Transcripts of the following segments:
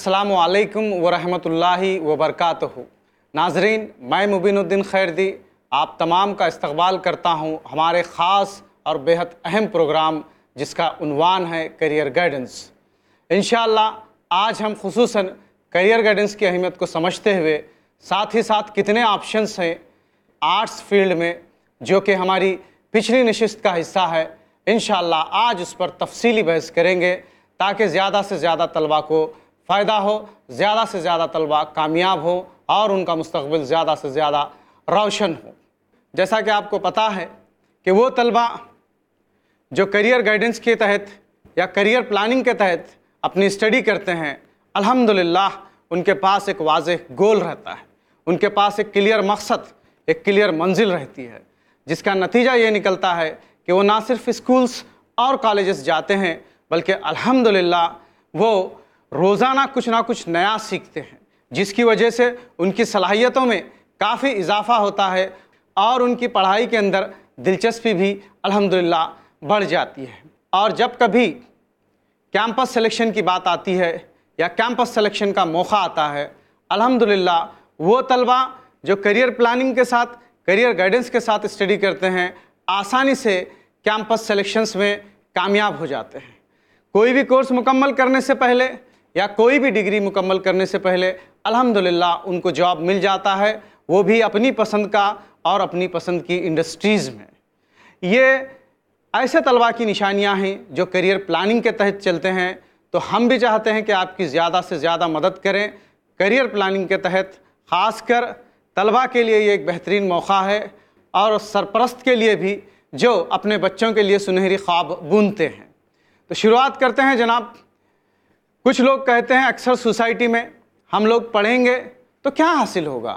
असलकम वरहमतुल्लाहि वबरकातुहू नाजरीन मैं मुबिनुद्दीन खैरदी आप तमाम का इस्तकबाल करता हूँ हमारे ख़ास और बेहद अहम प्रोग्राम जिसका उनवान है करियर गाइडेंस इन आज हम खसूस करियर गाइडेंस की अहमियत को समझते हुए साथ ही साथ कितने ऑप्शंस हैं आर्ट्स फ़ील्ड में, जो कि हमारी पिछली नशस्त का हिस्सा है। इन आज उस पर तफसीली बहस करेंगे ताकि ज़्यादा से ज़्यादा तलबा को फ़ायदा हो, ज़्यादा से ज़्यादा तलबा कामयाब हो और उनका मुस्तबिल ज़्यादा से ज़्यादा रोशन हो। जैसा कि आपको पता है कि वो तलबा जो करियर गाइडेंस के तहत या करियर प्लानिंग के तहत अपनी स्टडी करते हैं, अल्हम्दुलिल्लाह उनके पास एक वाज गोल रहता है। उनके पास एक क्लियर मकसद, एक क्लियर मंजिल रहती है, जिसका नतीजा ये निकलता है कि वो ना सिर्फ़ स्कूल्स और कॉलेजेस जाते हैं, बल्कि अल्हम्दुलिल्लाह वो रोज़ाना कुछ ना कुछ नया सीखते हैं, जिसकी वजह से उनकी सलाहियतों में काफ़ी इजाफा होता है और उनकी पढ़ाई के अंदर दिलचस्पी भी, अल्हम्दुलिल्लाह, बढ़ जाती है। और जब कभी कैंपस सिलेक्शन की बात आती है या कैंपस सिलेक्शन का मौका आता है, अल्हम्दुलिल्लाह, वो तलबा जो करियर प्लानिंग के साथ, करियर गाइडेंस के साथ स्टडी करते हैं, आसानी से कैंपस सिलेक्शंस में कामयाब हो जाते हैं। कोई भी कोर्स मुकम्मल करने से पहले या कोई भी डिग्री मुकम्मल करने से पहले, अल्हम्दुलिल्लाह, उनको जॉब मिल जाता है। वो भी अपनी पसंद का और अपनी पसंद की इंडस्ट्रीज़ में। ये ऐसे तलबा की निशानियाँ हैं जो करियर प्लानिंग के तहत चलते हैं। तो हम भी चाहते हैं कि आपकी ज़्यादा से ज़्यादा मदद करें। करियर प्लानिंग के तहत ख़ासकर तलबा के लिए ये एक बेहतरीन मौका है और सरपरस्त के लिए भी, जो अपने बच्चों के लिए सुनहरी ख्वाब बूनते हैं। तो शुरुआत करते हैं जनाब। कुछ लोग कहते हैं अक्सर सोसाइटी में, हम लोग पढ़ेंगे तो क्या हासिल होगा?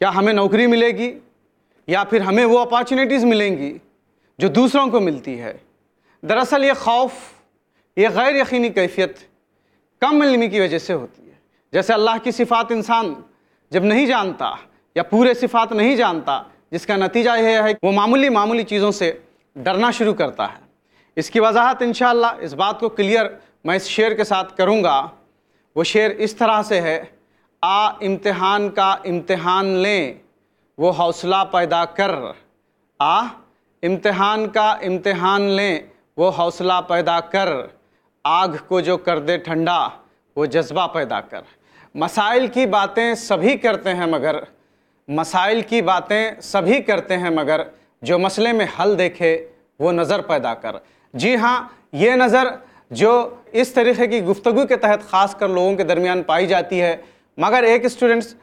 क्या हमें नौकरी मिलेगी? या फिर हमें वो अपॉर्चुनिटीज़ मिलेंगी जो दूसरों को मिलती है? दरअसल ये खौफ, ये गैर यकीनी कैफियत कम इलमी की वजह से होती है। जैसे अल्लाह की सिफ़ात इंसान जब नहीं जानता या पूरे सिफ़ात नहीं जानता, जिसका नतीजा यह है वो मामूली मामूली चीज़ों से डरना शुरू करता है। इसकी वजाहत इन इस बात को क्लियर मैं इस शेर के साथ करूँगा। वो शेर इस तरह से है, आ इम्तिहान का इम्तिहान लें, वो हौसला पैदा कर। आ इम्तिहान का इम्तिहान लें, वो हौसला पैदा कर। आग को जो कर दे ठंडा, वो जज्बा पैदा कर। मसाइल की बातें सभी करते हैं मगर, मसाइल की बातें सभी करते हैं मगर, जो मसले में हल देखे, वो नज़र पैदा कर। जी हाँ ये नज़र जो इस तरीके की गुफ्तु के तहत ख़ास कर लोगों के दरमियान पाई जाती है। मगर एक स्टूडेंट्स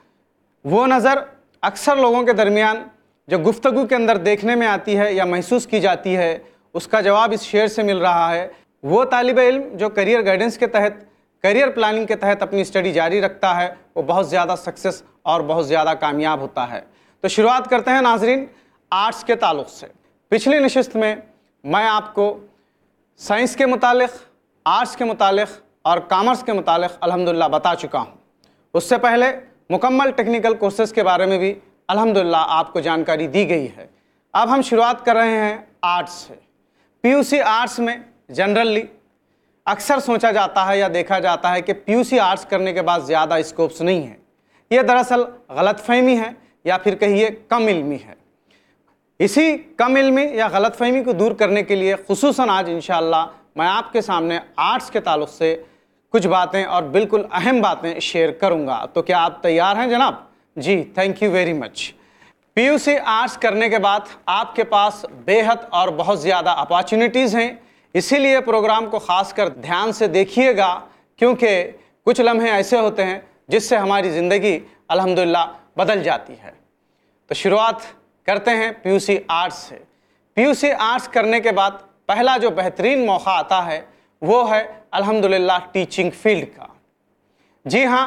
वो नज़र अक्सर लोगों के दरमियान जो गुफ्तु के अंदर देखने में आती है या महसूस की जाती है, उसका जवाब इस शेर से मिल रहा है। वो तालब इल्म जो करियर गाइडेंस के तहत करियर प्लानिंग के तहत अपनी स्टडी जारी रखता है, वो बहुत ज़्यादा सक्सेस और बहुत ज़्यादा कामयाब होता है। तो शुरुआत करते हैं नाजरीन आर्ट्स के ताल्लुक़ से। पिछली नशस्त में मैं आपको साइंस के मुतालिक आर्ट्स के मुतालिक और कामर्स के मुतालिक अल्हम्दुलिल्लाह बता चुका हूँ। उससे पहले मुकम्मल टेक्निकल कोर्सेज के बारे में भी अल्हम्दुलिल्लाह आपको जानकारी दी गई है। अब हम शुरुआत कर रहे हैं आर्ट्स से। पीयूसी आर्ट्स में जनरली अक्सर सोचा जाता है या देखा जाता है कि पीयूसी आर्ट्स करने के बाद ज़्यादा स्कोप्स नहीं है। ये दरअसल गलतफहमी है या फिर कहिए कम इल्मी है। इसी कम इल्मी या गलत फहमी को दूर करने के लिए खसूस आज इन मैं आपके सामने आर्ट्स के ताल्लुक से कुछ बातें और बिल्कुल अहम बातें शेयर करूँगा। तो क्या आप तैयार हैं जनाब? जी thank you very much PUC arts करने के बाद आपके पास बेहद और बहुत ज़्यादा अपॉर्चुनिटीज़ हैं। इसीलिए प्रोग्राम को ख़ास कर ध्यान से देखिएगा, क्योंकि कुछ लम्हे ऐसे होते हैं जिससे हमारी ज़िंदगी अल्हम्दुलिल्लाह बदल जाती है। तो शुरुआत करते हैं पीयूसी आर्ट्स से। पीयूसी आर्ट्स करने के बाद पहला जो बेहतरीन मौका आता है, वो है अल्हम्दुलिल्लाह टीचिंग फ़ील्ड का। जी हाँ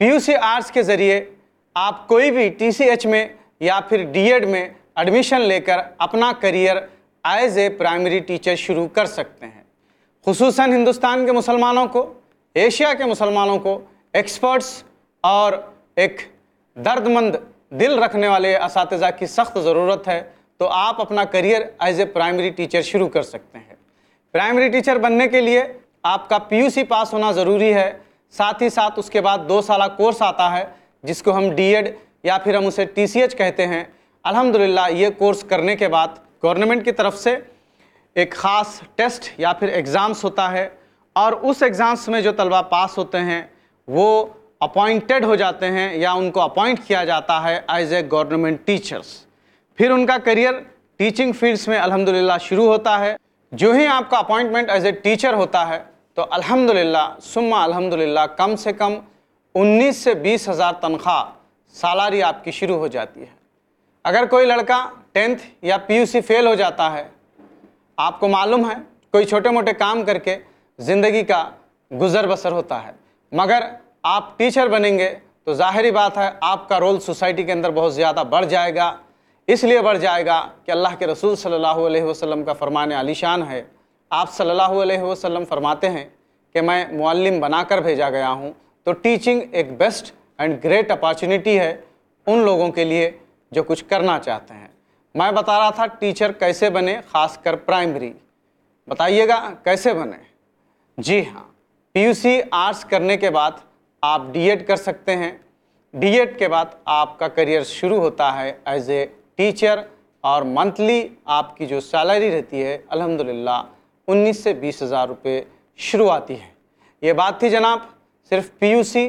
पीयूसी आर्ट्स के ज़रिए आप कोई भी टीसीएच में या फिर डीएड में एडमिशन लेकर अपना career as a primary teacher शुरू कर सकते हैं। खसूस हिंदुस्तान के मुसलमानों को, एशिया के मुसलमानों को एक्सपर्ट्स और एक दर्दमंद दिल रखने वाले इस की सख्त ज़रूरत है। तो आप अपना career as a primary teacher शुरू कर सकते हैं। प्राइमरी टीचर बनने के लिए आपका पीयूसी पास होना ज़रूरी है। साथ ही साथ उसके बाद दो साल कोर्स आता है, जिसको हम डी या फिर हम उसे टीसीएच कहते हैं। अल्हम्दुलिल्लाह, ये कोर्स करने के बाद गवर्नमेंट की तरफ़ से एक ख़ास टेस्ट या फिर एग्ज़ाम्स होता है और उस एग्ज़ाम्स में जो तलबा पास होते हैं, वो अपॉइंटेड हो जाते हैं या उनको अपॉइंट किया जाता है एज ए गवर्नमेंट टीचर्स फिर उनका करियर टीचिंग फील्ड्स में अल्हम्दुलिल्लाह शुरू होता है। जो ही आपका अपॉइंटमेंट एज ए टीचर होता है तो अल्हम्दुलिल्लाह, सुम्मा अल्हम्दुलिल्लाह, कम से कम 19 से बीस हज़ार तनख्वाह सालारी आपकी शुरू हो जाती है। अगर कोई लड़का टेंथ या पीयूसी फेल हो जाता है, आपको मालूम है, कोई छोटे मोटे काम करके ज़िंदगी का गुज़र बसर होता है। मगर आप टीचर बनेंगे तो ज़ाहरी बात है, आपका रोल सोसाइटी के अंदर बहुत ज़्यादा बढ़ जाएगा। इसलिए बढ़ जाएगा कि अल्लाह के रसूल सल्लल्लाहु अलैहि वसल्लम का फरमान आलिशान है। आप सल्लल्लाहु अलैहि वसल्लम फरमाते हैं कि मैं मुअल्लिम बनाकर भेजा गया हूँ। तो टीचिंग एक बेस्ट एंड ग्रेट अपॉर्चुनिटी है उन लोगों के लिए जो कुछ करना चाहते हैं। मैं बता रहा था टीचर कैसे बने, खासकर प्राइमरी बताइएगा कैसे बने? जी हाँ पीयूसी आर्ट्स करने के बाद आप डीएड कर सकते हैं। डीएड के बाद आपका करियर शुरू होता है एज ए टीचर और मंथली आपकी जो सैलरी रहती है, अल्हम्दुलिल्लाह 19 से बीस हज़ार रुपये शुरू आती है। ये बात थी जनाब, सिर्फ़ पीयूसी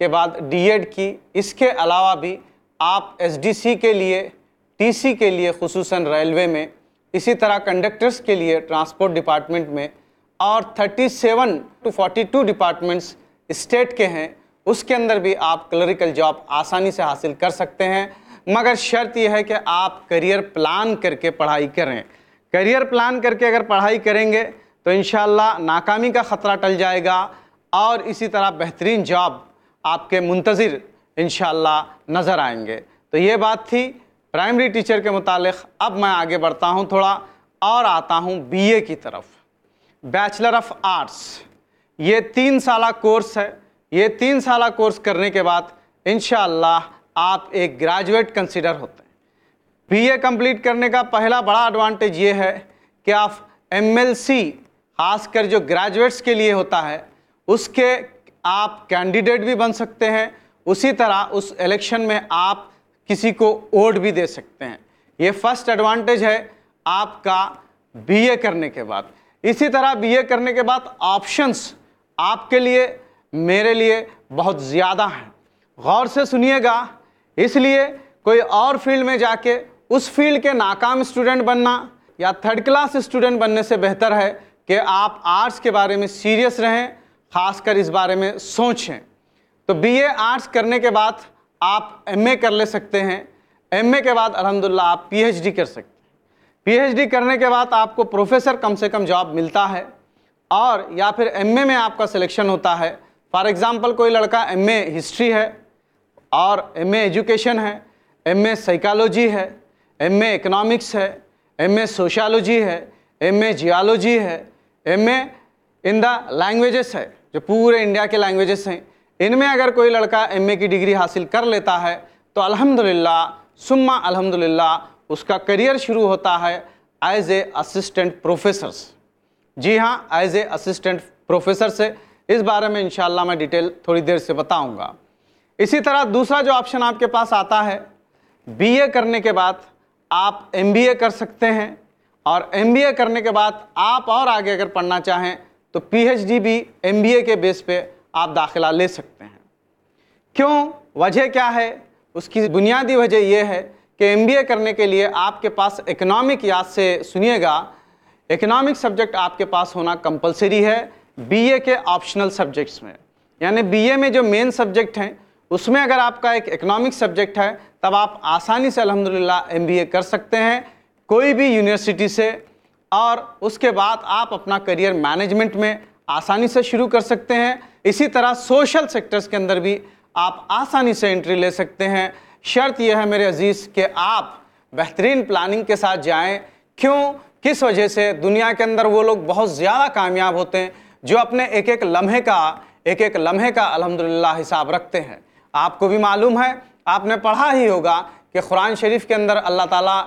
के बाद डीएड की। इसके अलावा भी आप एसडीसी के लिए टीसी के लिए खसूस रेलवे में, इसी तरह कंडक्टर्स के लिए, ट्रांसपोर्ट डिपार्टमेंट में, और 37 टू 42 डिपार्टमेंट्स स्टेट के हैं, उसके अंदर भी आप क्लरिकल जॉब आसानी से हासिल कर सकते हैं। मगर शर्त यह है कि आप करियर प्लान करके पढ़ाई करें। करियर प्लान करके अगर पढ़ाई करेंगे तो इन नाकामी का ख़तरा टल जाएगा और इसी तरह बेहतरीन जॉब आपके मुंतज़र इन नज़र आएँगे। तो ये बात थी प्राइमरी टीचर के मुतालिक। अब मैं आगे बढ़ता हूँ थोड़ा और आता हूँ बीए की तरफ़। बैचलर ऑफ़ आर्ट्स ये तीन साल कोर्स है। ये तीन साल कोर्स करने के बाद इन आप एक ग्रेजुएट कंसिडर होते हैं। बीए कंप्लीट करने का पहला बड़ा एडवांटेज ये है कि आप एमएलसी खासकर जो ग्रेजुएट्स के लिए होता है, उसके आप कैंडिडेट भी बन सकते हैं। उसी तरह उस इलेक्शन में आप किसी को वोट भी दे सकते हैं। ये फ़र्स्ट एडवांटेज है आपका बीए करने के बाद। इसी तरह बीए करने के बाद ऑप्शंस आपके लिए, मेरे लिए बहुत ज़्यादा हैं। गौर से सुनिएगा इसलिए कोई और फ़ील्ड में जाके उस फ़ील्ड के नाकाम स्टूडेंट बनना या थर्ड क्लास स्टूडेंट बनने से बेहतर है कि आप आर्ट्स के बारे में सीरियस रहें, खासकर इस बारे में सोचें। तो बीए आर्ट्स करने के बाद आप एमए कर ले सकते हैं। एमए के बाद अलहमदिल्ला आप पीएचडी कर सकते हैं। पीएचडी करने के बाद आपको प्रोफेसर कम से कम जॉब मिलता है और या फिर एमए में आपका सिलेक्शन होता है। फॉर एग्ज़ाम्पल कोई लड़का एमए हिस्ट्री है और एम एजुकेशन है एम ए साइकोलॉजी है एम ए इकनॉमिक्स है एम ए सोशोलॉजी है एम ए जियालॉजी है M A in the languages है, जो पूरे इंडिया के लैंग्वेजेस हैं। इनमें अगर कोई लड़का एम ए की डिग्री हासिल कर लेता है तो अल्हम्दुलिल्लाह, सुम्मा अल्हम्दुलिल्लाह, उसका करियर शुरू होता है एज ए असिस्टेंट प्रोफेसर्स जी हाँ एज ए असिस्टेंट प्रोफेसर से इस बारे में इंशाल्लाह मैं डिटेल थोड़ी देर से बताऊँगा। इसी तरह दूसरा जो ऑप्शन आपके पास आता है बीए करने के बाद आप एमबीए कर सकते हैं और एमबीए करने के बाद आप और आगे अगर पढ़ना चाहें तो पीएचडी भी एमबीए के बेस पे आप दाखिला ले सकते हैं। क्यों? वजह क्या है? उसकी बुनियादी वजह यह है कि एमबीए करने के लिए आपके पास इकोनॉमिक याद से सुनिएगा इकोनॉमिक सब्जेक्ट आपके पास होना कंपलसरी है बीए के ऑप्शनल सब्जेक्ट्स में। यानी बीए में जो मेन सब्जेक्ट हैं उसमें अगर आपका एक इकोनॉमिक सब्जेक्ट है, तब आप आसानी से, अल्हम्दुलिल्लाह एमबीए कर सकते हैं, कोई भी यूनिवर्सिटी से, और उसके बाद आप अपना करियर मैनेजमेंट में आसानी से शुरू कर सकते हैं। इसी तरह सोशल सेक्टर्स के अंदर भी आप आसानी से एंट्री ले सकते हैं। शर्त यह है मेरे अज़ीज़ कि आप बेहतरीन प्लानिंग के साथ जाएँ। क्यों? किस वजह से? दुनिया के अंदर वो लोग बहुत ज़्यादा कामयाब होते हैं, जो अपने एक एक लम्हे का एक एक लम्हे का, अल्हम्दुलिल्लाह, हिसाब रखते हैं। आपको भी मालूम है, आपने पढ़ा ही होगा कि कुरान शरीफ के अंदर अल्लाह ताला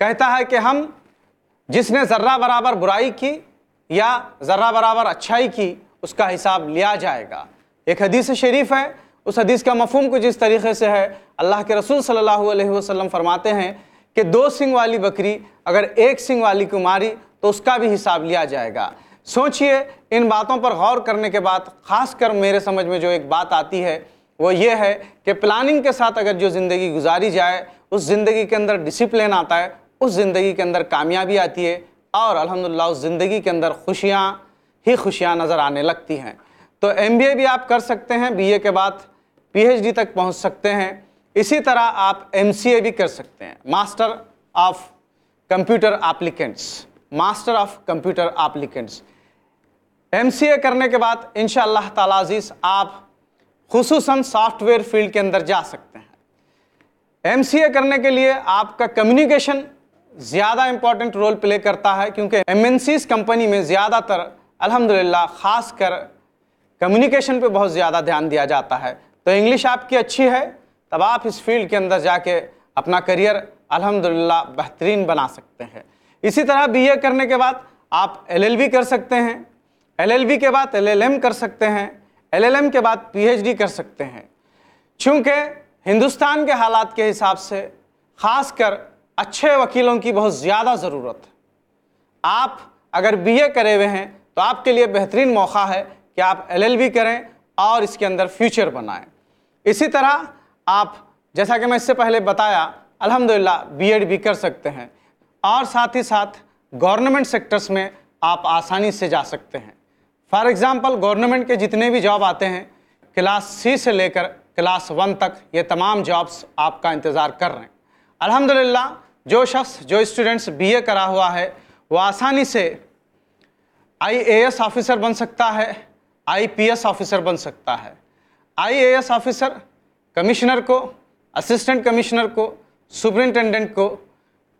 कहता है कि हम जिसने ज़र्रा बराबर बुराई की या ज़र्रा बराबर अच्छाई की, उसका हिसाब लिया जाएगा। एक हदीस शरीफ है, उस हदीस का मफहम कुछ इस तरीके से है। अल्लाह के रसूल सल्लल्लाहु अलैहि वसल्लम फरमाते हैं कि दो सिंग वाली बकरी अगर एक सिंग वाली को मारी तो उसका भी हिसाब लिया जाएगा। सोचिए, इन बातों पर गौर करने के बाद, खासकर मेरे समझ में जो एक बात आती है वो ये है कि प्लानिंग के साथ अगर जो ज़िंदगी गुजारी जाए, उस ज़िंदगी के अंदर डिसिप्लिन आता है, उस ज़िंदगी के अंदर कामयाबी आती है और अल्हम्दुलिल्लाह उस ज़िंदगी के अंदर खुशियाँ ही खुशियाँ नज़र आने लगती हैं। तो एमबीए भी आप कर सकते हैं बीए के बाद पीएचडी तक पहुँच सकते हैं। इसी तरह आप एमसीए भी कर सकते हैं। Master of computer applicants master of computer applicants M करने के बाद इन ताजीज़ आप खसूस सॉफ्टवेयर फ़ील्ड के अंदर जा सकते हैं। MCA करने के लिए आपका कम्युनिकेशन ज़्यादा इंपॉर्टेंट रोल प्ले करता है, क्योंकि एम कंपनी में ज़्यादातर, अल्हम्दुलिल्लाह खास कर कम्युनिकेशन पे बहुत ज़्यादा ध्यान दिया जाता है। तो इंग्लिश आपकी अच्छी है, तब आप इस फ़ील्ड के अंदर जाके अपना करियर अल्हम्दुलिल्लाह, बेहतरीन बना सकते हैं। इसी तरह बीए करने के बाद आप एलएलबी कर सकते हैं। एलएलबी के बाद एलएलएम कर सकते हैं। एलएलएम के बाद पीएचडी कर सकते हैं। चूँकि हिंदुस्तान के हालात के हिसाब से ख़ासकर अच्छे वकीलों की बहुत ज़्यादा ज़रूरत है। आप अगर बीए करे हुए हैं तो आपके लिए बेहतरीन मौका है कि आप एलएलबी करें और इसके अंदर फ्यूचर बनाएँ। इसी तरह आप, जैसा कि मैं इससे पहले बताया, अल्हम्दुलिल्लाह बीएड भी कर सकते हैं और साथ ही साथ गवर्नमेंट सेक्टर्स में आप आसानी से जा सकते हैं। फॉर एग्ज़ाम्पल गवर्नमेंट के जितने भी जॉब आते हैं क्लास सी से लेकर क्लास वन तक ये तमाम जॉब्स आपका इंतज़ार कर रहे हैं। अल्हम्दुलिल्लाह, जो शख्स, जो स्टूडेंट्स बीए करा हुआ है, वो आसानी से आईएएस ऑफिसर बन सकता है आईपीएस ऑफिसर बन सकता है। आईएएस ऑफिसर कमिश्नर को असिस्टेंट कमिश्नर को सुपरिंटेंडेंट को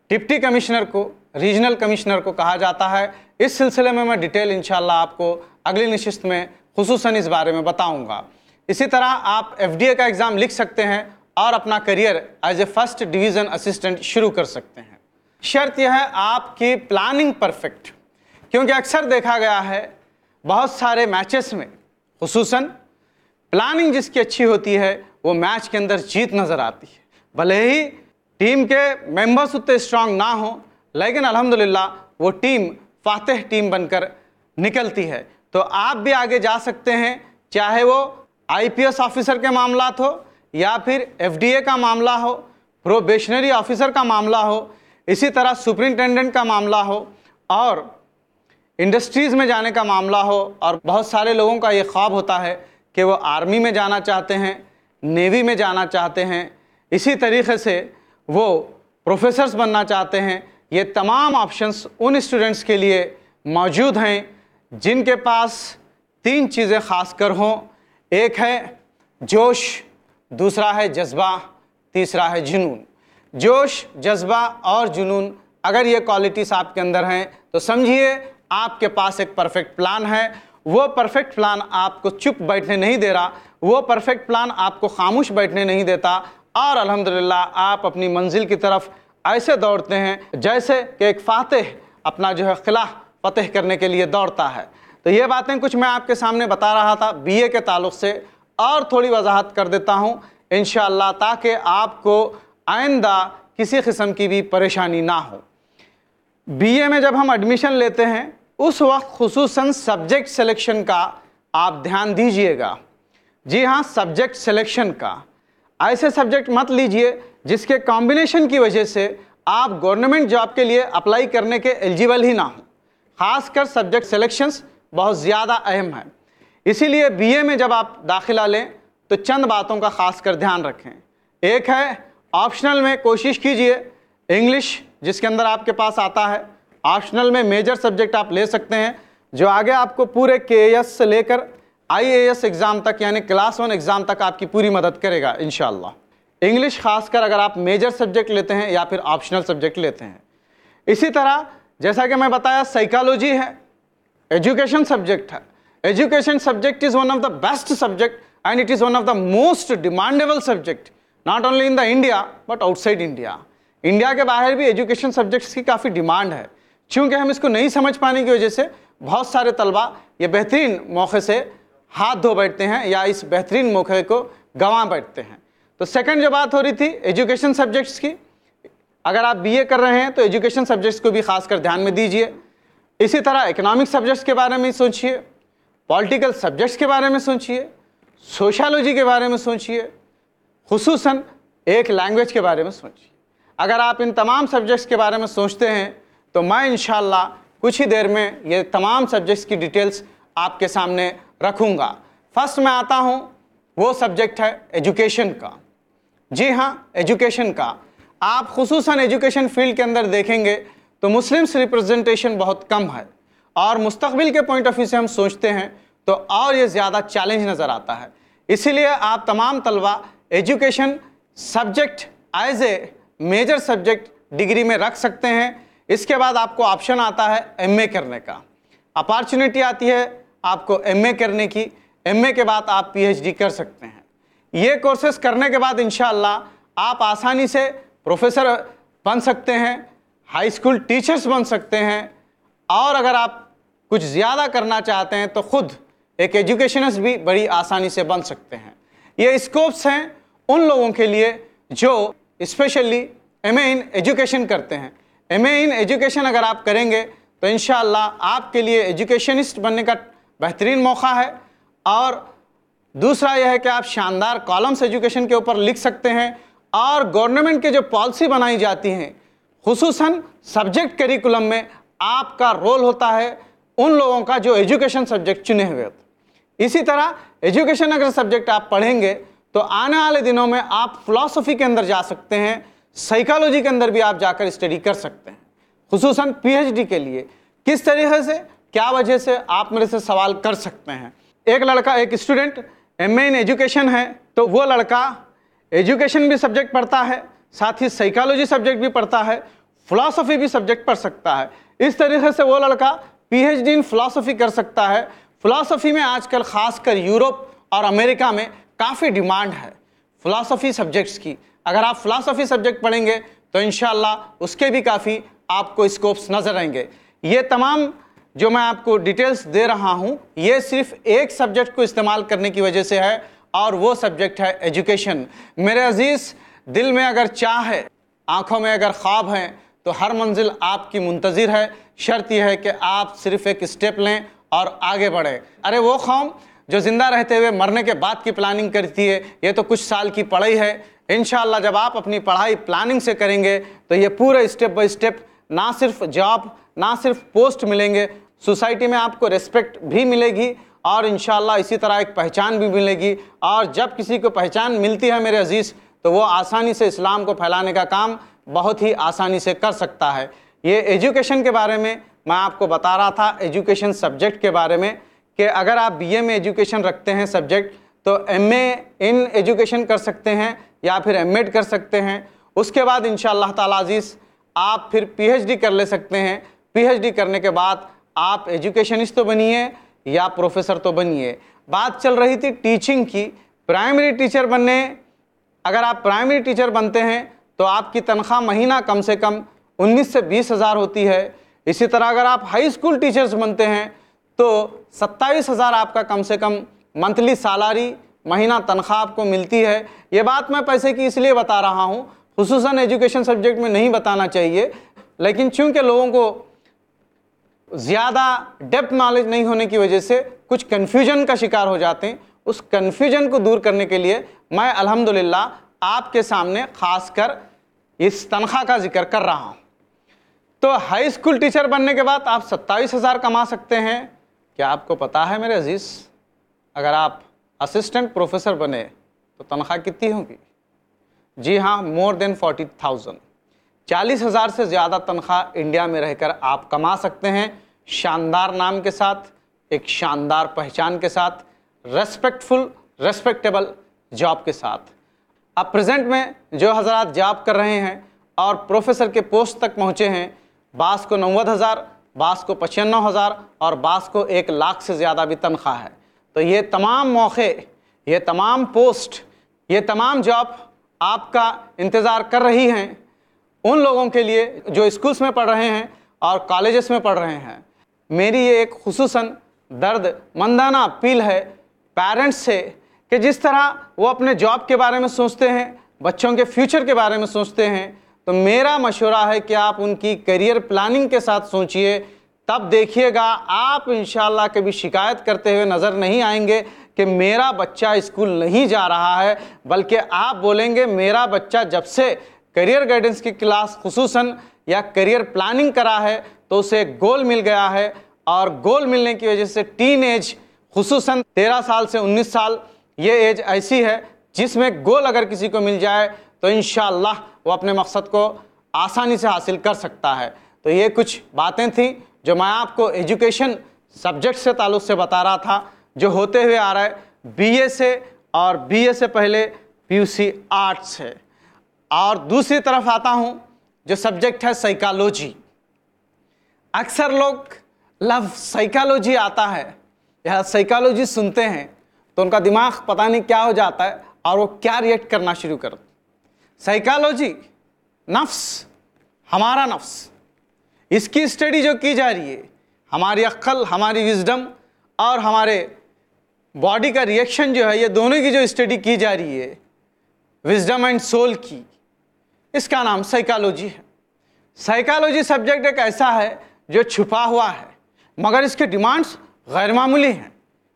डिप्टी कमिश्नर को रीजनल कमिश्नर को कहा जाता है। इस सिलसिले में मैं डिटेल इंशाल्लाह आपको अगली नशिस्त में खसूस इस बारे में बताऊँगा। इसी तरह आप एफडीए का एग्ज़ाम लिख सकते हैं और अपना career as a first division assistant शुरू कर सकते हैं। शर्त यह है आपकी प्लानिंग परफेक्ट क्योंकि अक्सर देखा गया है बहुत सारे मैचेस में खसूस प्लानिंग जिसकी अच्छी होती है, वो मैच के अंदर जीत नज़र आती है। भले ही टीम के मेंबर्स उतने स्ट्रांग ना हो, लेकिन अल्हम्दुलिल्लाह वो टीम फातह टीम बनकर निकलती है। तो आप भी आगे जा सकते हैं, चाहे वो आईपीएस ऑफिसर के मामला हो, या फिर एफडीए का मामला हो प्रोबेशनरी ऑफिसर का मामला हो, इसी तरह सुपरिंटेंडेंट का मामला हो, और इंडस्ट्रीज़ में जाने का मामला हो, और बहुत सारे लोगों का ये ख्वाब होता है कि वो आर्मी में जाना चाहते हैं नेवी में जाना चाहते हैं, इसी तरीके से वो प्रोफेसर्स बनना चाहते हैं। ये तमाम ऑप्शंस उन स्टूडेंट्स के लिए मौजूद हैं जिनके पास तीन चीज़ें ख़ास कर हों, एक है जोश, दूसरा है जज्बा, तीसरा है जुनून। जोश, जज्बा और जुनून अगर ये क्वालिटीज़ आपके अंदर हैं तो समझिए आपके पास एक परफेक्ट प्लान है। वो परफेक्ट प्लान आपको चुप बैठने नहीं दे रहा, वो परफेक्ट प्लान आपको खामोश बैठने नहीं देता और अल्हम्दुलिल्लाह आप अपनी मंजिल की तरफ़ ऐसे दौड़ते हैं जैसे कि एक फातेह अपना जो है किला फतेह करने के लिए दौड़ता है। तो ये बातें कुछ मैं आपके सामने बता रहा था, बीए के ताल्लुक से। और थोड़ी वजाहत कर देता हूँ इन ताकि आपको आइंदा किसी किस्म की भी परेशानी ना हो। बीए में जब हम एडमिशन लेते हैं, उस वक्त खसूस सब्जेक्ट सिलेक्शन का आप ध्यान दीजिएगा। जी हाँ सब्जेक्ट सिलेक्शन का। ऐसे सब्जेक्ट मत लीजिए, जिसके कॉम्बिनेशन की वजह से आप गवर्नमेंट जॉब के लिए अप्लाई करने के एलिजिबल ही ना हो। खासकर सब्जेक्ट सिलेक्शंस बहुत ज़्यादा अहम है। इसीलिए बीए में जब आप दाखिला लें तो चंद बातों का खास कर ध्यान रखें। एक है ऑप्शनल में कोशिश कीजिए। इंग्लिश जिसके अंदर आपके पास आता है ऑप्शनल में मेजर सब्जेक्ट आप ले सकते हैं, जो आगे आपको पूरे के से लेकर आईएएस एग्ज़ाम तक, यानी क्लास वन एग्ज़ाम तक आपकी पूरी मदद करेगा इन इंग्लिश खासकर अगर आप मेजर सब्जेक्ट लेते हैं या फिर ऑप्शनल सब्जेक्ट लेते हैं। इसी तरह जैसा कि मैं बताया साइकोलॉजी है एजुकेशन सब्जेक्ट है। Education subject is one of the best subject and it is one of the most demandable subject not only in the India but outside India India के बाहर भी एजुकेशन सब्जेक्ट्स की काफ़ी demand है। चूँकि हम इसको नहीं समझ पाने की वजह से बहुत सारे तलबा ये बेहतरीन मौके से हाथ धो बैठते हैं या इस बेहतरीन मौके को गंवा बैठते हैं। तो सेकंड जो बात हो रही थी एजुकेशन सब्जेक्ट्स की अगर आप बीए कर रहे हैं तो एजुकेशन सब्जेक्ट्स को भी खासकर ध्यान में दीजिए। इसी तरह इकोनॉमिक सब्जेक्ट्स के बारे में सोचिए पॉलिटिकल सब्जेक्ट्स के बारे में सोचिए सोशलॉजी के बारे में सोचिए खसूस एक लैंग्वेज के बारे में सोचिए। अगर आप इन तमाम सब्जेक्ट्स के बारे में सोचते हैं तो मैं इन कुछ ही देर में ये तमाम सब्जेक्ट्स की डिटेल्स आपके सामने रखूँगा। फ़र्स्ट में आता हूँ, वो सब्जेक्ट है एजुकेशन का। जी हाँ एजुकेशन का। आप खसूस एजुकेशन फ़ील्ड के अंदर देखेंगे तो मुस्लिम्स रिप्रेजेंटेशन बहुत कम है। और मुस्तबिल के पॉइंट ऑफ़ व्यू से हम सोचते हैं तो और ये ज़्यादा चैलेंज नज़र आता है। इसीलिए आप तमाम तलबा education subject as a major subject degree में रख सकते हैं। इसके बाद आपको ऑप्शन आता है एमए करने का। अपॉर्चुनिटी आती है आपको एमए करने की। एमए के बाद आप पीएचडी कर सकते हैं। ये कोर्सेज करने के बाद इन आप आसानी से प्रोफेसर बन सकते हैं हाई स्कूल टीचर्स बन सकते हैं, और अगर आप कुछ ज़्यादा करना चाहते हैं तो खुद एक एजुकेशनिस्ट भी बड़ी आसानी से बन सकते हैं। ये स्कोप्स हैं उन लोगों के लिए जो स्पेशली एम इन एजुकेशन करते हैं। एमए इन एजुकेशन अगर आप करेंगे तो इन आपके लिए एजुकेशनिस्ट बनने का बेहतरीन मौका है। और दूसरा यह है कि आप शानदार कॉलम्स एजुकेशन के ऊपर लिख सकते हैं और गवर्नमेंट के जो पॉलिसी बनाई जाती हैं खसूस सब्जेक्ट करिकुलम में आपका रोल होता है उन लोगों का जो एजुकेशन सब्जेक्ट चुने हुए होते इसी तरह एजुकेशन अगर सब्जेक्ट आप पढ़ेंगे तो आने वाले दिनों में आप फिलोसफी के अंदर जा सकते हैं साइकोलॉजी के अंदर भी आप जाकर स्टडी कर सकते हैं। खसूस पीएचडी के लिए किस तरीके से, क्या वजह से आप मेरे से सवाल कर सकते हैं? एक लड़का, एक स्टूडेंट एमए इन एजुकेशन है तो वो लड़का एजुकेशन भी सब्जेक्ट पढ़ता है, साथ ही साइकोलॉजी सब्जेक्ट भी पढ़ता है फिलॉसफी भी सब्जेक्ट पढ़ सकता है। इस तरीके से वो लड़का पीएचडी इन फिलासफी कर सकता है। फिलॉसफी में आजकल खासकर यूरोप और अमेरिका में काफ़ी डिमांड है फिलॉसफी सब्जेक्ट्स की। अगर आप फिलासफी सब्जेक्ट पढ़ेंगे तो इन उसके भी काफ़ी आपको स्कोप्स नज़र आएँगे। ये तमाम जो मैं आपको डिटेल्स दे रहा हूँ, ये सिर्फ़ एक सब्जेक्ट को इस्तेमाल करने की वजह से है। और वो सब्जेक्ट है एजुकेशन मेरे अज़ीज़, दिल में अगर चाह है, आँखों में अगर ख्वाब हैं तो हर मंजिल आपकी मुंतज़र है। शर्त यह है कि आप सिर्फ़ एक स्टेप लें और आगे बढ़ें। अरे वो कौम जो ज़िंदा रहते हुए मरने के बाद की प्लानिंग करती है, ये तो कुछ साल की पढ़ाई है। इन जब आप अपनी पढ़ाई प्लानिंग से करेंगे तो ये पूरे स्टेप बाई स्टेप ना सिर्फ़ जॉब ना सिर्फ़ पोस्ट मिलेंगे। सोसाइटी में आपको रिस्पेक्ट भी मिलेगी और इन इसी तरह एक पहचान भी मिलेगी। और जब किसी को पहचान मिलती है मेरे अज़ीज़ तो वो आसानी से इस्लाम को फैलाने का काम बहुत ही आसानी से कर सकता है। ये एजुकेशन के बारे में मैं आपको बता रहा था, एजुकेशन सब्जेक्ट के बारे में, कि अगर आप बीए में एजुकेशन रखते हैं सब्जेक्ट तो एमए इन एजुकेशन कर सकते हैं या फिर एम कर सकते हैं। उसके बाद इन ताज़ीज़ आप फिर पीएचडी कर ले सकते हैं। पीएचडी करने के बाद आप एजुकेशनिस्ट तो बनिए या प्रोफेसर तो बनिए। बात चल रही थी टीचिंग की, प्राइमरी टीचर बनने। अगर आप प्राइमरी टीचर बनते हैं तो आपकी तनख्वाह महीना कम से कम उन्नीस से बीस हज़ार होती है। इसी तरह अगर आप हाई स्कूल टीचर्स बनते हैं तो सत्ताईस हज़ार आपका कम से कम मंथली सैलरी महीना तनख्वाह आपको मिलती है। ये बात मैं पैसे की इसलिए बता रहा हूँ खसूस एजुकेशन सब्जेक्ट में नहीं बताना चाहिए, लेकिन चूँकि लोगों को ज़्यादा डेप्थ नॉलेज नहीं होने की वजह से कुछ कन्फ्यूज़न का शिकार हो जाते हैं। उस कन्फ्यूज़न को दूर करने के लिए मैं, अल्हम्दुलिल्लाह, आपके सामने खासकर इस तनख्वाह का ज़िक्र कर रहा हूँ। तो हाई स्कूल टीचर बनने के बाद आप सत्ताईस हज़ार कमा सकते हैं। क्या आपको पता है मेरे अज़ीज़? अगर आप असिस्टेंट प्रोफेसर बने तो तनख्वाह कितनी होगी? जी हाँ मोर देन फोर्टी थाउज़ेंड चालीस हज़ार से ज़्यादा तनख्वाह इंडिया में रहकर आप कमा सकते हैं। शानदार नाम के साथ, एक शानदार पहचान के साथ रेस्पेक्टफुल रेस्पेक्टेबल जॉब के साथ। अब प्रेजेंट में जो हजरात जॉब कर रहे हैं और प्रोफेसर के पोस्ट तक पहुँचे हैं, बास को नवद हज़ार, बास को पचानवे हज़ार और बास को एक लाख से ज़्यादा भी तनख्वाह है। तो ये तमाम मौके, ये तमाम पोस्ट ये तमाम जॉब आपका इंतज़ार कर रही हैं। उन लोगों के लिए जो स्कूल्स में पढ़ रहे हैं और कॉलेजेस में पढ़ रहे हैं, मेरी ये एक खसूस दर्द, मंदाना अपील है पेरेंट्स से कि जिस तरह वो अपने जॉब के बारे में सोचते हैं, बच्चों के फ्यूचर के बारे में सोचते हैं तो मेरा मशवरा है कि आप उनकी करियर प्लानिंग के साथ सोचिए, तब देखिएगा आप इन कभी शिकायत करते हुए नज़र नहीं आएँगे कि मेरा बच्चा स्कूल नहीं जा रहा है, बल्कि आप बोलेंगे, मेरा बच्चा जब से करियर गाइडेंस की क्लास खसूस या करियर प्लानिंग करा है तो उसे गोल मिल गया है और गोल मिलने की वजह से टीन एज खसूस तेरह साल से उन्नीस साल, ये एज ऐसी है जिसमें गोल अगर किसी को मिल जाए तो इन वो अपने मकसद को आसानी से हासिल कर सकता है। तो ये कुछ बातें थी जो मैं आपको एजुकेशन सब्जेक्ट से ताल्लुक़ से बता रहा था, जो होते हुए आ रहा है बीए से और बीए से पहले पीयूसी आर्ट्स है और दूसरी तरफ़ आता हूँ, जो सब्जेक्ट है साइकोलॉजी अक्सर लोग लव साइकोलॉजी आता है। या साइकोलॉजी सुनते हैं तो उनका दिमाग पता नहीं क्या हो जाता है और वो क्या रिएक्ट करना शुरू कर साइकोलॉजी नफ्स, हमारा नफ्स। इसकी स्टडी जो की जा रही है, हमारी अक्ल हमारी विजडम और हमारे बॉडी का रिएक्शन जो है, ये दोनों की जो स्टडी की जा रही है विजडम एंड सोल की। इसका नाम साइकोलॉजी है। साइकोलॉजी सब्जेक्ट एक ऐसा है जो छुपा हुआ है, मगर इसके डिमांड्स गैर मामूली हैं।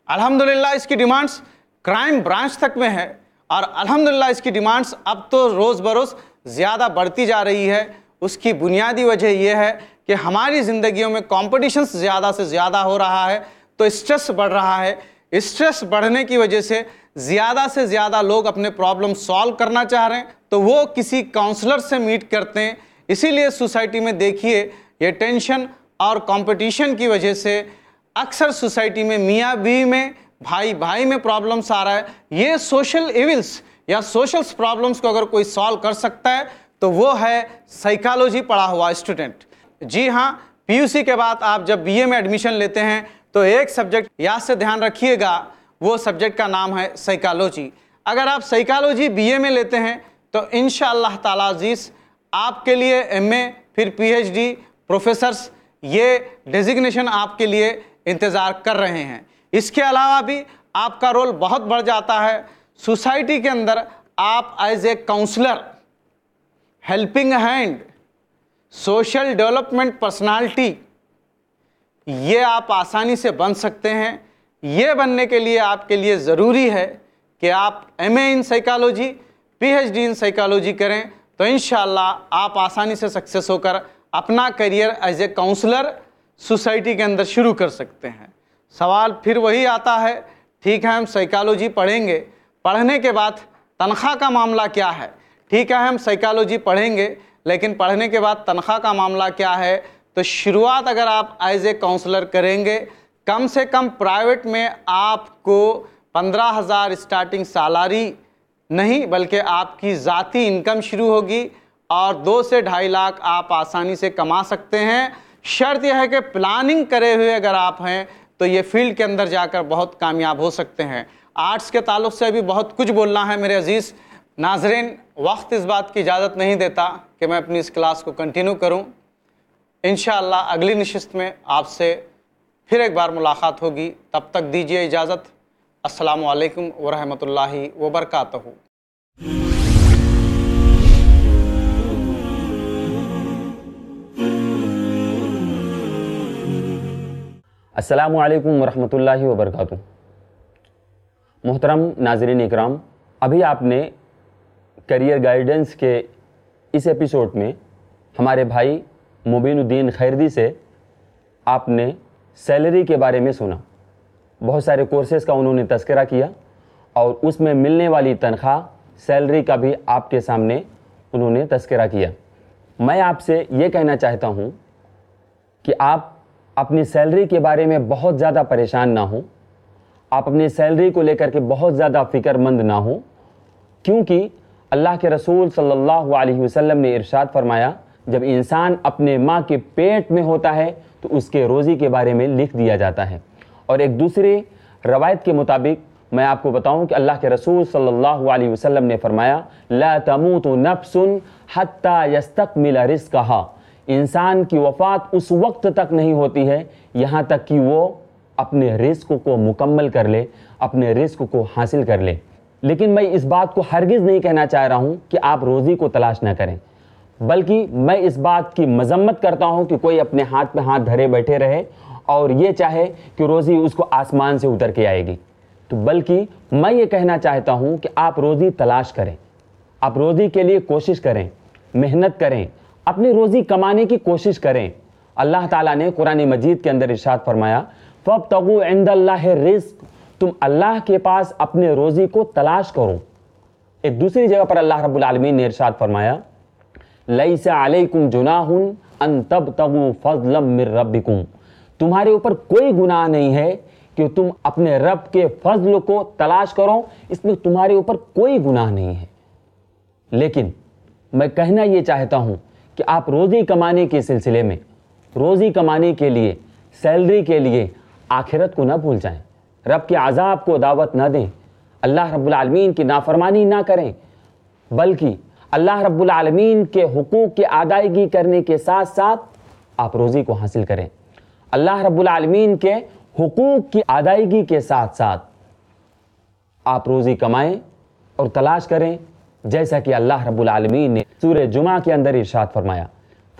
अल्हम्दुलिल्लाह इसकी डिमांड्स क्राइम ब्रांच तक में है, और अल्हम्दुलिल्लाह इसकी डिमांड्स अब तो रोज़ बरोज़ ज़्यादा बढ़ती जा रही है। उसकी बुनियादी वजह यह है कि हमारी ज़िंदगियों में कॉम्पिटिशन ज़्यादा से ज़्यादा हो रहा है तो स्ट्रेस बढ़ रहा है। स्ट्रेस बढ़ने की वजह से ज़्यादा से ज़्यादा लोग अपने प्रॉब्लम सॉल्व करना चाह रहे हैं तो वो किसी काउंसलर से मीट करते हैं। इसीलिए सोसाइटी में देखिए, ये टेंशन और कंपटीशन की वजह से अक्सर सोसाइटी में मियाँ बीवी में भाई भाई में प्रॉब्लम्स आ रहा है। ये सोशल इविल्स या सोशल प्रॉब्लम्स को अगर कोई सॉल्व कर सकता है तो वो है साइकोलॉजी पढ़ा हुआ स्टूडेंट जी हाँ पीयूसी के बाद आप जब बीए में एडमिशन लेते हैं तो एक सब्जेक्ट याद से ध्यान रखिएगा वो सब्जेक्ट का नाम है साइकोलॉजी अगर आप साइकोलॉजी बीए में लेते हैं तो इन ताजीज़ आपके लिए एमए फिर पीएचडी प्रोफेसर्स ये डेजिग्नेशन आपके लिए इंतज़ार कर रहे हैं। इसके अलावा भी आपका रोल बहुत बढ़ जाता है। सोसाइटी के अंदर आप as a counsellor helping hand social development personality ये आप आसानी से बन सकते हैं। ये बनने के लिए आपके लिए ज़रूरी है कि आप MA in psychology PhD in psychology करें तो इन आप आसानी से सक्सेस होकर अपना career as a counsellor society के अंदर शुरू कर सकते हैं। सवाल फिर वही आता है, ठीक है, हम साइकोलॉजी पढ़ेंगे, पढ़ने के बाद तनख्वाह का मामला क्या है? ठीक है, हम साइकोलॉजी पढ़ेंगे, लेकिन पढ़ने के बाद तनख्वाह का मामला क्या है? तो शुरुआत अगर आप एज ए काउंसलर करेंगे कम से कम प्राइवेट में आपको पंद्रह हज़ार स्टार्टिंग सैलरी नहीं, बल्कि आपकी ज़ाती इनकम शुरू होगी और दो से ढाई लाख आप आसानी से कमा सकते हैं। शर्त यह है कि प्लानिंग करे हुए अगर आप हैं तो ये फ़ील्ड के अंदर जाकर बहुत कामयाब हो सकते हैं। आर्ट्स के ताल्लुक से भी बहुत कुछ बोलना है मेरे अज़ीज़। नाजरीन, वक्त इस बात की इजाज़त नहीं देता कि मैं अपनी इस क्लास को कंटिन्यू करूँ। इन अगली नशस्त में आपसे फिर एक बार मुलाकात होगी। तब तक दीजिए इजाज़त। वरहमल अस्सलाम वालेकुम वरहमतुल्लाहि वबरकatuh मोहतरम नाजरीन इकराम, अभी आपने करियर गाइडेंस के इस एपिसोड में हमारे भाई मुबीनुद्दीन खैरदी से आपने सैलरी के बारे में सुना। बहुत सारे कोर्सेज़ का उन्होंने तस्करा किया और उसमें मिलने वाली तनख्वाह, सैलरी का भी आपके सामने उन्होंने तस्करा किया। मैं आपसे ये कहना चाहता हूँ कि आप अपनी सैलरी के बारे में बहुत ज़्यादा परेशान ना हो। आप अपनी सैलरी को लेकर के बहुत ज़्यादा फ़िक्रमंद ना हो, क्योंकि अल्लाह के रसूल सल्लल्लाहु अलैहि वसल्लम ने इरशाद फरमाया जब इंसान अपने माँ के पेट में होता है तो उसके रोज़ी के बारे में लिख दिया जाता है। और एक दूसरे रवायत के मुताबिक मैं आपको बताऊँ कि अल्लाह के रसूल सल्लल्लाहु अलैहि वसल्लम ने फरमाया, ला तमूतु नफ्सुन हत्ता यस्तकमिल रिज़्क़हा। इंसान की वफ़ात उस वक्त तक नहीं होती है, यहाँ तक कि वो अपने रिस्क को मुकम्मल कर ले, अपने रिस्क को हासिल कर ले। लेकिन मैं इस बात को हरगिज़ नहीं कहना चाह रहा हूँ कि आप रोज़ी को तलाश ना करें। बल्कि मैं इस बात की मजम्मत करता हूँ कि कोई अपने हाथ पे हाथ धरे बैठे रहे और ये चाहे कि रोज़ी उसको आसमान से उतर के आएगी। तो बल्कि मैं ये कहना चाहता हूँ कि आप रोज़ी तलाश करें। आप रोज़ी के लिए कोशिश करें, मेहनत करें, अपनी रोज़ी कमाने की कोशिश करें। अल्लाह ताला ने कुरान मजीद के अंदर इरशाद फरमाया फ़ब तगु इंदल्लाह रिस्क तुम अल्लाह के पास अपने रोज़ी को तलाश करो। एक दूसरी जगह पर अल्लाह रब्बुल आलमीन ने इरशाद फरमाया लईसा अलैकुम अन तब तगु फजलम मिर रब्बिकुम। तुम्हारे ऊपर कोई गुनाह नहीं है कि तुम अपने रब के फजल को तलाश करो, इसमें तुम्हारे ऊपर कोई गुनाह नहीं है। लेकिन मैं कहना यह चाहता हूँ कि आप रोज़ी कमाने के सिलसिले में, रोज़ी कमाने के लिए, सैलरी के लिए आखिरत को ना भूल जाएँ। रब के आज़ाब को दावत ना दें। अल्लाह रब्बुल आलमीन की नाफरमानी ना करें, बल्कि अल्लाह रब्बुल आलमीन के हुकूक की अदायगी करने के साथ साथ आप रोज़ी को हासिल करें। अल्लाह रब्बुल आलमीन के हुकूक की अदायगी के साथ साथ आप रोज़ी कमाएँ और तलाश करें, जैसा कि अल्लाह रब्बुल आलमीन ने सूर्य जुमा के अंदर इरशाद फरमाया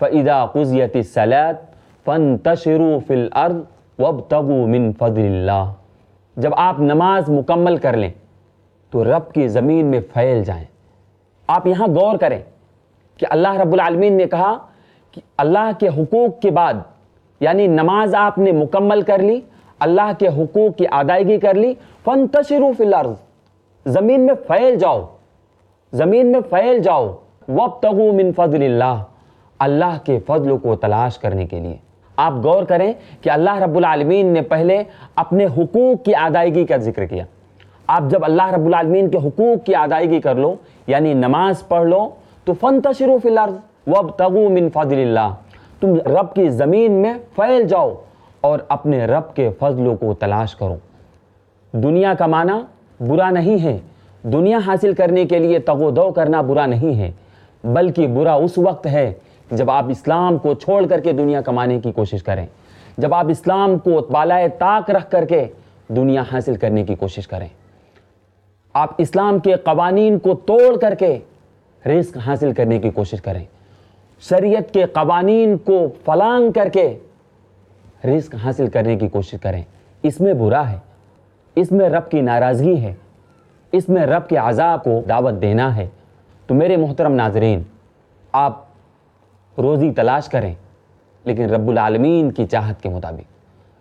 फ़ैदा कुजियत सलात फ़न तशरू फ़िल अर्द वब मिन फजल्ला जब आप नमाज़ मुकम्मल कर लें तो रब की ज़मीन में फैल जाएँ। आप यहाँ गौर करें कि अल्लाह रब्बुल आलमीन ने कहा कि अल्लाह के हुकूक के बाद, यानी नमाज़ आपने मुकम्मल कर ली, अल्लाह के हुकूक की अदायगी कर ली फ़न तशरू फ़िल अर्द ज़मीन में फैल जाओ, ज़मीन में फैल जाओ वब तगु मिन फजल्ला अल्लाह के फजल को तलाश करने के लिए। आप गौर करें कि अल्लाह रब्बुल आलमीन ने पहले अपने हुकूक की अदायगी का ज़िक्र किया। आप जब अल्लाह रब्बुल आलमीन के हुकूक की अदायगी कर लो, यानी नमाज़ पढ़ लो तो फ़न तशरू फ़िल अर्द वब तगु मिन फजल्ला तुम रब की ज़मीन में फैल जाओ और अपने रब के फजलों को तलाश करो। दुनिया कमाना बुरा नहीं है। दुनिया हासिल करने के लिए तगोदो करना बुरा नहीं है। बल्कि बुरा उस वक्त है जब आप इस्लाम को छोड़ करके दुनिया कमाने की कोशिश करें। जब आप इस्लाम को बालाए ताक रख करके दुनिया हासिल करने की कोशिश करें। आप इस्लाम के कवानीन को तोड़ करके रिस्क हासिल करने की कोशिश करें। शरीयत के कवानीन को फलांग करके रिस्क हासिल करने की कोशिश करें। इसमें बुरा है। इसमें रब की नाराज़गी है। इसमें रब के अज़ा को दावत देना है। तो मेरे मोहतरम नाजरीन, आप रोज़ी तलाश करें, लेकिन रब्बुल आलमीन की चाहत के मुताबिक,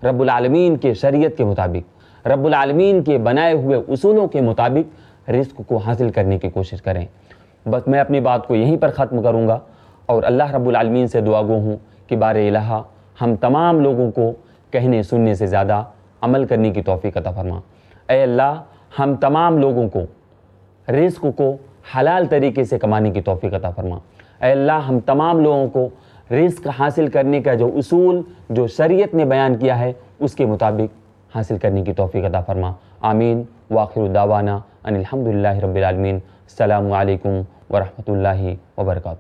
रब्बुल आलमीन के शरीयत के मुताबिक। रब्बुल आलमीन के बनाए हुए उसूलों के मुताबिक रिस्क को हासिल करने की कोशिश करें। बस मैं अपनी बात को यहीं पर ख़त्म करूँगा और अल्लाह रब्बुल आलमीन से दुआ गो हूँ कि बार इलाहा हम तमाम लोगों को कहने सुनने से ज़्यादा अमल करने की तोफ़ी अता फरमा अल्लाह, हम तमाम लोगों को रिस्क को हलाल तरीके से कमाने की तोफ़ी अता फरमा अल्लाह, हम तमाम लोगों को रिस्क हासिल करने का जो उसूल, जो शरीयत ने बयान किया है, उसके मुताबिक हासिल करने की तोफ़ी अदा फरमा। आमीन। वाखिर दावाना अनिलहमदिल्ला रबालमीन अल्लाम वरहमल वर्का